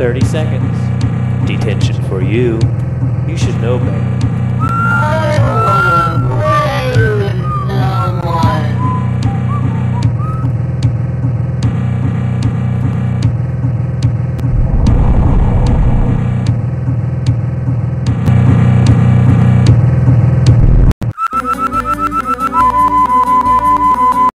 30 seconds. Detention for you. You should know better.